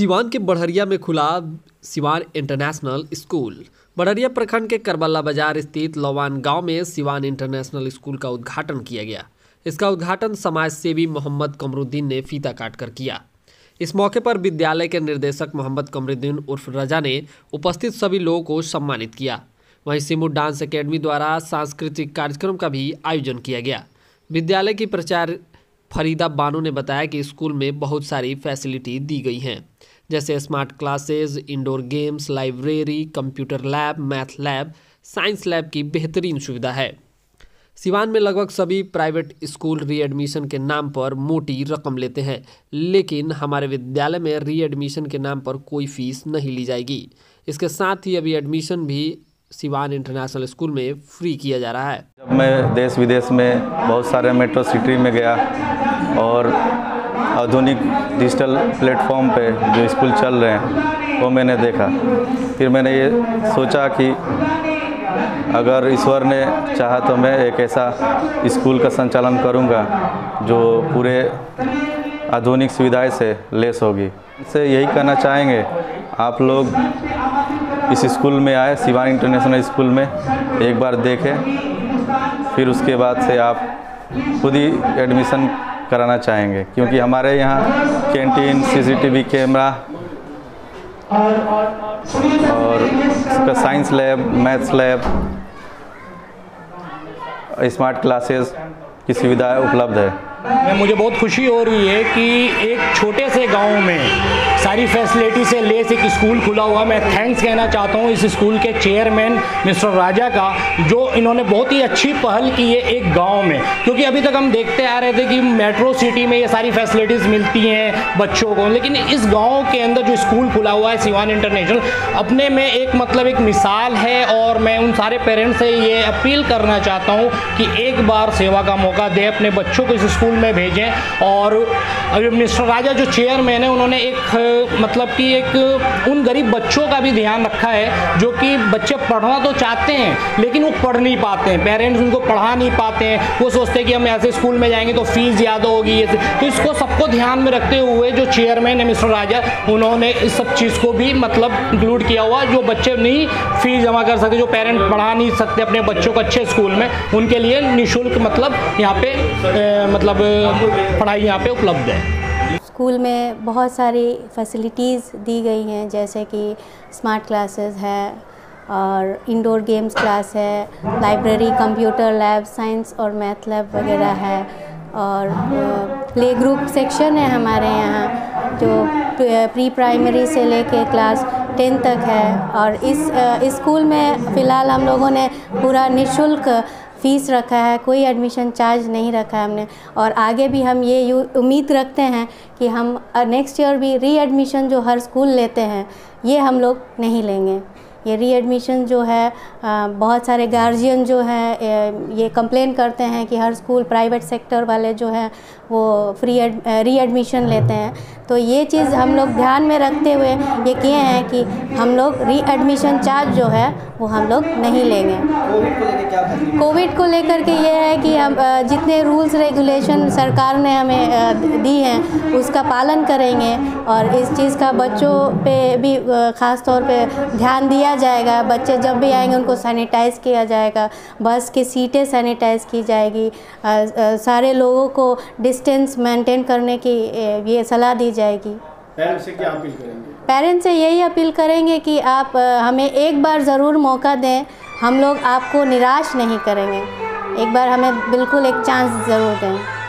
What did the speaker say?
सिवान के बढ़रिया में खुला सिवान इंटरनेशनल स्कूल। बढ़रिया प्रखंड के करबला बाज़ार स्थित लवान गाँव में सिवान इंटरनेशनल स्कूल का उद्घाटन किया गया। इसका उद्घाटन समाज सेवी मोहम्मद कमरुद्दीन ने फीता काट कर किया। इस मौके पर विद्यालय के निर्देशक मोहम्मद कमरुद्दीन उर्फ़ रजा ने उपस्थित सभी लोगों को सम्मानित किया। वहीं सिमू डांस एकेडमी द्वारा सांस्कृतिक कार्यक्रम का भी आयोजन किया गया। विद्यालय की प्राचार्य फरीदा बानो ने बताया कि स्कूल में बहुत सारी फैसिलिटी दी गई हैं। जैसे smart classes indoor games library computer lab math lab science lab की बेहतरीन सुविधा है। सिवान में लगभग सभी प्राइवेट स्कूल रीएडमिशन के नाम पर मोटी रकम लेते हैं, लेकिन हमारे विद्यालय में रीएडमिशन के नाम पर कोई फ़ीस नहीं ली जाएगी। इसके साथ ही अभी एडमिशन भी सिवान इंटरनेशनल स्कूल में फ्री किया जा रहा है। जब मैं देश विदेश में बहुत सारे मेट्रो सिटी में गया और आधुनिक डिजिटल प्लेटफॉर्म पे जो स्कूल चल रहे हैं, वो मैंने देखा। फिर मैंने ये सोचा कि अगर ईश्वर ने चाहा तो मैं एक ऐसा स्कूल का संचालन करूँगा, जो पूरे आधुनिक सुविधाएँ से लेस होगी। इससे यही कहना चाहेंगे, आप लोग इस स्कूल में आए सिवान इंटरनेशनल स्कूल में, एक बार देखें, फिर उसके बाद से आप खुद ही एडमिशन कराना चाहेंगे, क्योंकि हमारे यहाँ कैंटीन सीसीटीवी कैमरा और इसका science lab maths lab smart classes की सुविधाएँ उपलब्ध है। मुझे बहुत खुशी हो रही है कि एक छोटे से गाँव में सारी फैसिलिटी से लेस एक स्कूल खुला हुआ मैं थैंक्स कहना चाहता हूँ इस स्कूल के चेयरमैन मिस्टर राजा का, जो इन्होंने बहुत ही अच्छी पहल की है एक गाँव में। क्योंकि अभी तक हम देखते आ रहे थे कि मेट्रो सिटी में ये सारी फैसिलिटीज़ मिलती हैं बच्चों को। लेकिन इस गाँव के अंदर जो स्कूल खुला हुआ है सिवान इंटरनेशनल अपने में एक मतलब एक मिसाल है और मैं उन सारे पेरेंट्स से ये अपील करना चाहता हूँ कि एक बार सेवा का मौका दें, अपने बच्चों को इस स्कूल में भेजें और मिस्टर राजा, जो चेयरमैन है, उन्होंने एक मतलब कि एक, उन गरीब बच्चों का भी ध्यान रखा है, जो कि बच्चे पढ़ना तो चाहते हैं, लेकिन वो पढ़ नहीं पाते हैं। पेरेंट्स उनको पढ़ा नहीं पाते हैं। वो सोचते हैं कि हम ऐसे स्कूल में जाएँगे तो फ़ीस ज़्यादा होगी, ये तो इसको सबको ध्यान में रखते हुए जो चेयरमैन है, मिस्टर राजा, उन्होंने इस सब चीज़ को भी मतलब इंक्लूड किया हुआ, जो बच्चे नहीं फ़ीस जमा कर सकते, जो पेरेंट पढ़ा नहीं सकते अपने बच्चों को अच्छे स्कूल में, उनके लिए निःशुल्क मतलब यहाँ पे मतलब पढ़ाई यहाँ पे उपलब्ध है। स्कूल में बहुत सारी फैसिलिटीज़ दी गई हैं, जैसे कि स्मार्ट क्लासेस है और इंडोर गेम्स क्लास है लाइब्रेरी कंप्यूटर लैब साइंस और मैथ लैब वगैरह है और प्ले ग्रुप सेक्शन है हमारे यहाँ, जो प्री प्राइमरी से लेके क्लास टेन तक है और इस स्कूल में फ़िलहाल हम लोगों ने पूरा निशुल्क फ़ीस रखा है, कोई एडमिशन चार्ज नहीं रखा है हमने। और आगे भी हम ये उम्मीद रखते हैं कि हम नेक्स्ट ईयर भी री एडमिशन जो हर स्कूल लेते हैं, ये हम लोग नहीं लेंगे। ये री एडमिशन जो है बहुत सारे गार्जियन जो हैं ये कंप्लेन करते हैं कि हर स्कूल प्राइवेट सेक्टर वाले जो हैं, वो फ्री री एडमिशन लेते हैं। तो ये चीज़ हम लोग ध्यान में रखते हुए ये किए हैं कि हम लोग री एडमिशन चार्ज जो है, वो हम लोग नहीं लेंगे। कोविड को लेकर के ये है कि हम जितने रूल्स रेगुलेशन सरकार ने हमें दी हैं, उसका पालन करेंगे और इस चीज़ का बच्चों पे भी ख़ास तौर पे ध्यान दिया जाएगा बच्चे जब भी आएँगे उनको सैनिटाइज़ किया जाएगा बस की सीटें सैनिटाइज़ की जाएगी आ, आ, सारे लोगों को डिस्टेंस मेंटेन करने की ये सलाह दी जाएगी। पेरेंट्स से क्या अपील करेंगे? पेरेंट्स से यही अपील करेंगे कि आप हमें एक बार ज़रूर मौका दें हम लोग आपको निराश नहीं करेंगे। एक बार हमें बिल्कुल एक चांस ज़रूर दें।